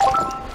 you.